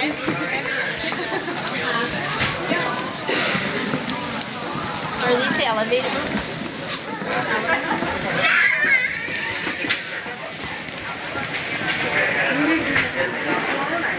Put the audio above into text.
Are these the elevator ones?